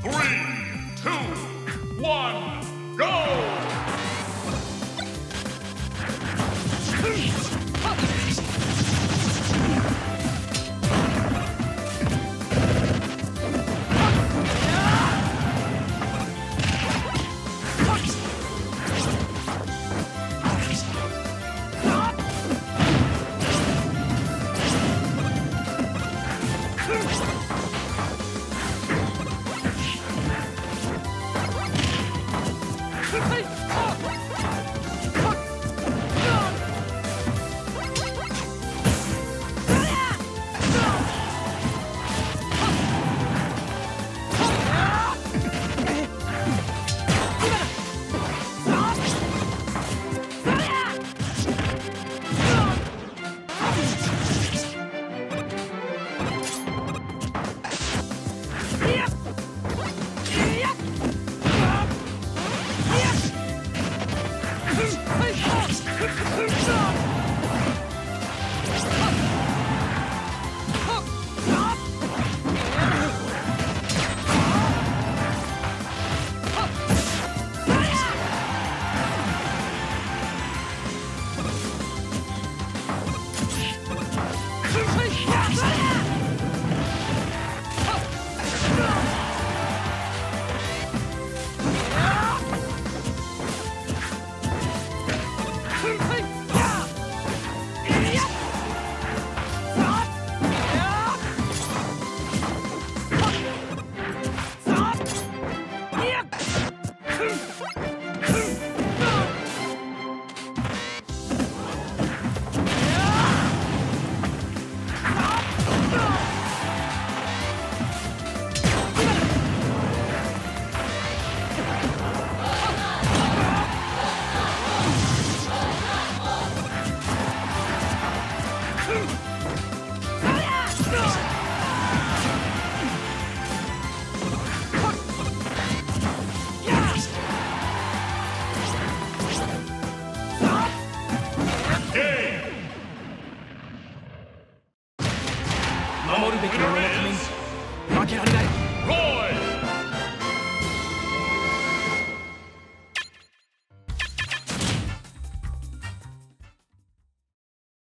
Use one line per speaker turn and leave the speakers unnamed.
Three, two, one, go!
Ugh! はい。No! think they.